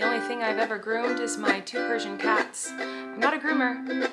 The only thing I've ever groomed is my two Persian cats. I'm not a groomer.